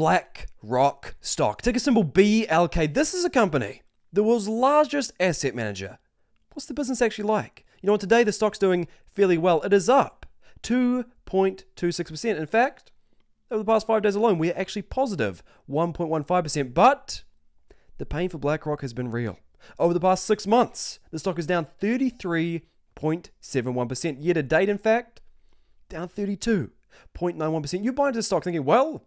Black Rock stock. Ticker symbol BLK. This is a company, the world's largest asset manager. What's the business actually like? You know? Today the stock's doing fairly well. It is up 2.26%. In fact, over the past five days alone, we're actually positive 1.15%. But the pain for BlackRock has been real. Over the past six months, the stock is down 33.71%. Year to date, in fact, down 32.91%. You buy into the stock thinking, well,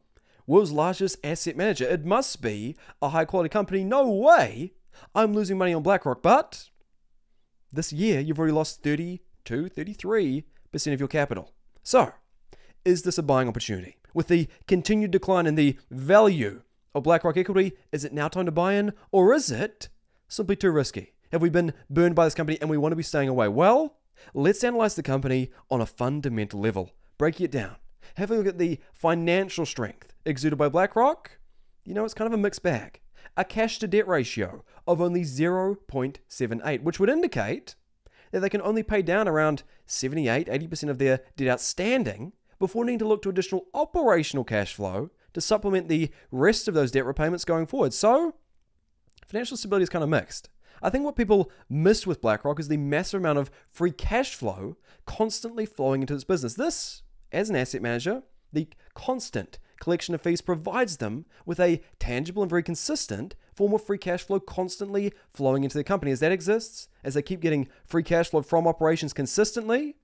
world's largest asset manager. It must be a high quality company. No way I'm losing money on BlackRock. But this year, you've already lost 32, 33% of your capital. So, is this a buying opportunity? With the continued decline in the value of BlackRock equity, is it now time to buy in? Or is it simply too risky? Have we been burned by this company and we want to be staying away? Well, let's analyze the company on a fundamental level, breaking it down. Have a look at the financial strength exuded by BlackRock. You know, it's kind of a mixed bag a cash to debt ratio of only 0.78, which would indicate that they can only pay down around 78 80% of their debt outstanding before needing to look to additional operational cash flow to supplement the rest of those debt repayments going forward. So, financial stability is kind of mixed. I think what people miss with BlackRock is the massive amount of free cash flow constantly flowing into this business. This, as an asset manager, the constant collection of fees provides them with a tangible and very consistent form of free cash flow constantly flowing into their company. As that exists, as they keep getting free cash flow from operations consistently,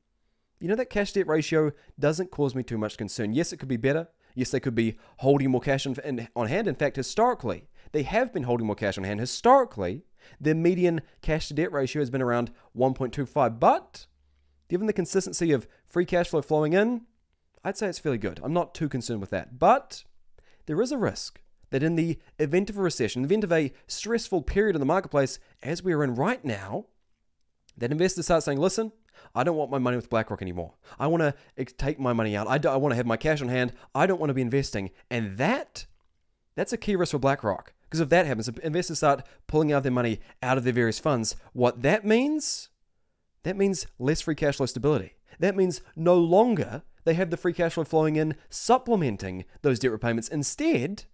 you know that cash debt ratio doesn't cause me too much concern. Yes, it could be better. Yes, they could be holding more cash on, hand. In fact, historically, they have been holding more cash on hand. Historically, their median cash to debt ratio has been around 1.25. But given the consistency of free cash flow flowing in, I'd say it's fairly good. I'm not too concerned with that. But there is a risk that in the event of a recession, in the event of a stressful period in the marketplace, as we are in right now, that investors start saying, listen, I don't want my money with BlackRock anymore. I want to take my money out. I, I want to have my cash on hand. I don't want to be investing. And that, that's a key risk for BlackRock. Because if that happens, if investors start pulling out their money out of their various funds, what that means, that means less free cash flow stability. That means no longer they have the free cash flow flowing in, supplementing those debt repayments. Instead,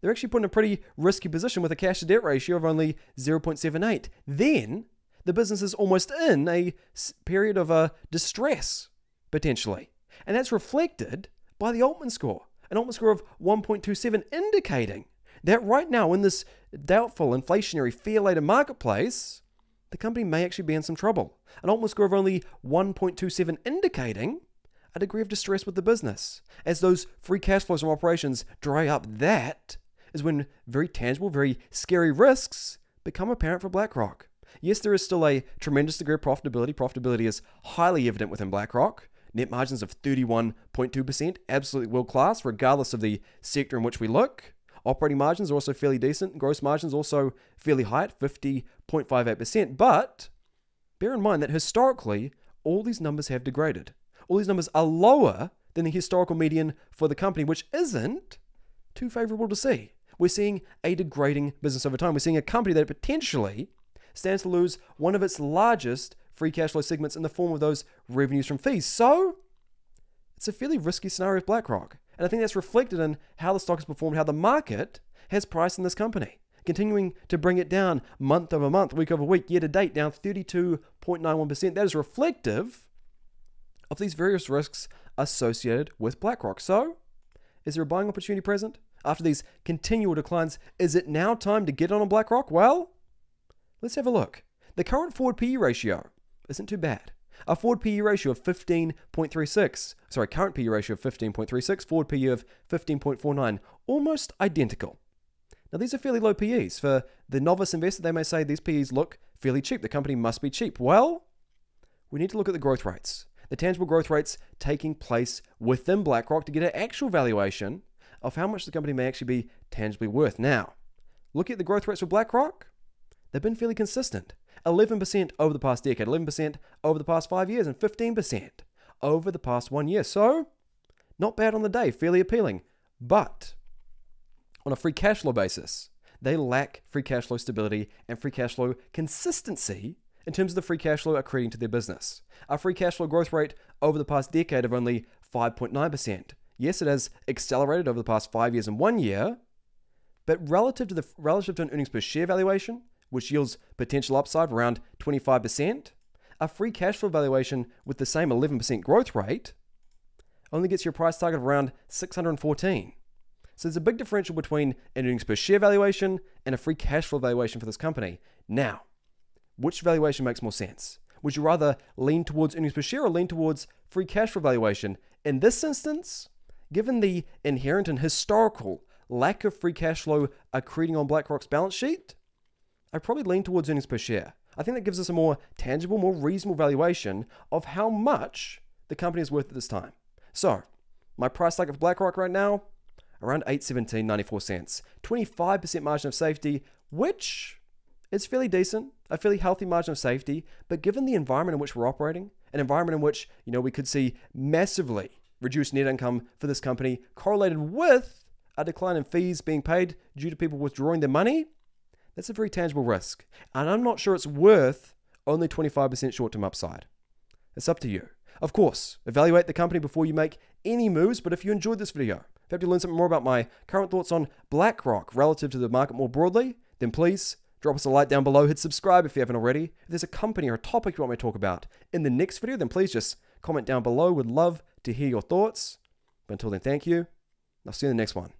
they're actually put in a pretty risky position with a cash to debt ratio of only 0.78. Then, the business is almost in a period of uh, distress, potentially. And that's reflected by the Altman score, an Altman score of 1.27, indicating that right now, in this doubtful inflationary fear laden marketplace, the company may actually be in some trouble. An Altman score of only 1.27, indicating a degree of distress with the business. As those free cash flows from operations dry up, that is when very tangible, very scary risks become apparent for BlackRock. Yes, there is still a tremendous degree of profitability. Profitability is highly evident within BlackRock. Net margins of 31.2%, absolutely world class, regardless of the sector in which we look. Operating margins are also fairly decent. Gross margins also fairly high at 50.58%. But bear in mind that historically, all these numbers have degraded all these numbers are lower than the historical median for the company, which isn't too favorable to see. We're seeing a degrading business over time. We're seeing a company that potentially stands to lose one of its largest free cash flow segments in the form of those revenues from fees. So, it's a fairly risky scenario with BlackRock. And I think that's reflected in how the stock has performed, how the market has priced in this company, continuing to bring it down month over month, week over week, year to date, down 32.91%. That is reflective of these various risks associated with BlackRock. So, is there a buying opportunity present? After these continual declines, is it now time to get on a BlackRock? Well, let's have a look. The current forward PE ratio isn't too bad. A forward PE ratio of 15.36. Sorry, current PE ratio of 15.36, forward PE of 15.49. Almost identical. Now, these are fairly low PEs. For the novice investor, they may say these PEs look fairly cheap. The company must be cheap. Well, we need to look at the growth rates the tangible growth rates taking place within BlackRock to get an actual valuation of how much the company may actually be tangibly worth. Now, look at the growth rates for BlackRock, they've been fairly consistent 11% over the past decade, 11% over the past five years, and 15% over the past one year. So, not bad on the day, fairly appealing. But on a free cash flow basis, they lack free cash flow stability and free cash flow consistency in terms of the free cash flow accreting to their business. Our free cash flow growth rate over the past decade of only 5.9%. Yes, it has accelerated over the past five years and one year, but relative to the relative to an earnings per share valuation, which yields potential upside of around 25%, a free cash flow valuation with the same 11% growth rate only gets your price target of around 614. So there's a big differential between an earnings per share valuation and a free cash flow valuation for this company. Now, which valuation makes more sense? Would you rather lean towards earnings per share or lean towards free cash flow valuation? In this instance, given the inherent and historical lack of free cash flow accreting on BlackRock's balance sheet, I probably lean towards earnings per share. I think that gives us a more tangible, more reasonable valuation of how much the company is worth at this time. So, my price target for BlackRock right now, around 817.94 cents. 25% margin of safety, which is fairly decent, a fairly healthy margin of safety, but given the environment in which we're operating, an environment in which, you know, we could see massively reduced net income for this company correlated with a decline in fees being paid due to people withdrawing their money, that's a very tangible risk. And I'm not sure it's worth only 25% short term upside. It's up to you. Of course, evaluate the company before you make any moves, but if you enjoyed this video, if you have to learn something more about my current thoughts on BlackRock relative to the market more broadly, then please drop us a like down below, hit subscribe if you haven't already. If there's a company or a topic you want me to talk about in the next video, then please just comment down below. Would love to hear your thoughts. But until then, thank you. I'll see you in the next one.